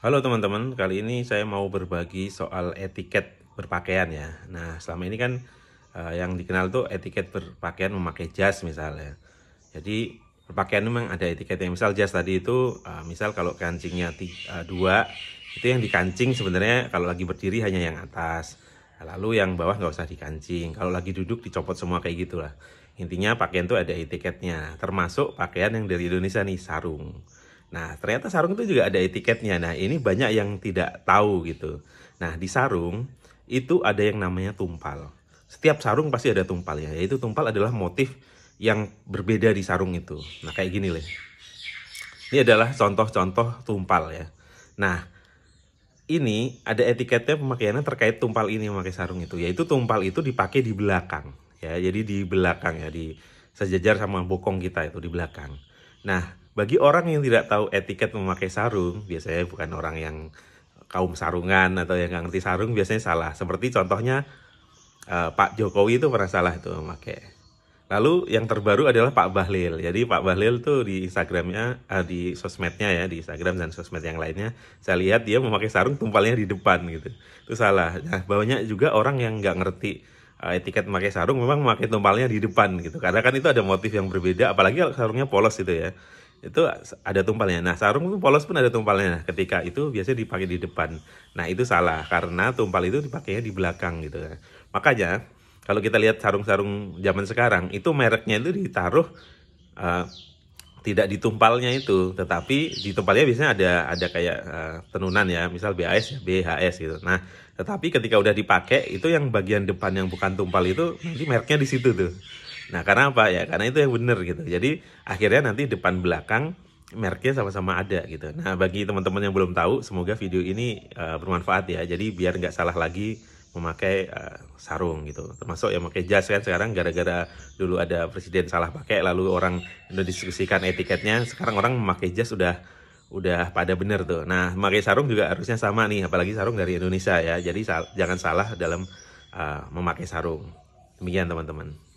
Halo teman-teman, kali ini saya mau berbagi soal etiket berpakaian ya. Nah, selama ini kan uh, yang dikenal tuh etiket berpakaian memakai jas misalnya. Jadi berpakaian memang ada etiketnya. Misal jas tadi itu, uh, misal kalau kancingnya tiga, uh, dua, itu yang dikancing sebenarnya kalau lagi berdiri hanya yang atas. Lalu yang bawah nggak usah dikancing. Kalau lagi duduk dicopot semua kayak gitulah. Intinya pakaian tuh ada etiketnya, termasuk pakaian yang dari Indonesia nih sarung. Nah, ternyata sarung itu juga ada etiketnya. Nah, ini banyak yang tidak tahu gitu. Nah, di sarung itu ada yang namanya tumpal. Setiap sarung pasti ada tumpalnya, yaitu tumpal adalah motif yang berbeda di sarung itu. Nah, kayak gini loh. Ini adalah contoh-contoh tumpal ya. Nah, ini ada etiketnya pemakaiannya terkait tumpal ini memakai sarung itu, yaitu tumpal itu dipakai di belakang ya. Jadi di belakang ya, di sejajar sama bokong kita itu di belakang. Nah, bagi orang yang tidak tahu etiket memakai sarung, biasanya bukan orang yang kaum sarungan atau yang nggak ngerti sarung, biasanya salah. Seperti contohnya uh, Pak Jokowi itu pernah salah itu memakai. Lalu yang terbaru adalah Pak Bahlil. Jadi Pak Bahlil tuh di Instagramnya, uh, di sosmednya ya, di Instagram dan sosmed yang lainnya, saya lihat dia memakai sarung tumpalnya di depan gitu. Itu salah. Nah, banyak juga orang yang nggak ngerti uh, etiket memakai sarung memang memakai tumpalnya di depan gitu. Karena kan itu ada motif yang berbeda, apalagi kalau sarungnya polos gitu ya itu ada tumpalnya. Nah, sarung itu polos pun ada tumpalnya. Ketika itu biasanya dipakai di depan. Nah, itu salah karena tumpal itu dipakainya di belakang gitu. Makanya kalau kita lihat sarung-sarung zaman sekarang itu mereknya itu ditaruh uh, tidak di tumpalnya itu, tetapi di tumpalnya biasanya ada ada kayak uh, tenunan ya, misal BAS, BHS gitu. Nah, tetapi ketika udah dipakai itu yang bagian depan yang bukan tumpal itu nanti mereknya di situ tuh. Nah, karena apa ya? Karena itu yang benar gitu. Jadi akhirnya nanti depan belakang mereknya sama-sama ada gitu. Nah, bagi teman-teman yang belum tahu, semoga video ini uh, bermanfaat ya. Jadi biar nggak salah lagi memakai uh, sarung gitu. Termasuk yang pakai jas kan sekarang gara-gara dulu ada presiden salah pakai lalu orang udah diskusikan etiketnya, sekarang orang memakai jas udah udah pada bener tuh. Nah, memakai sarung juga harusnya sama nih, apalagi sarung dari Indonesia ya. Jadi sal jangan salah dalam uh, memakai sarung. Demikian teman-teman.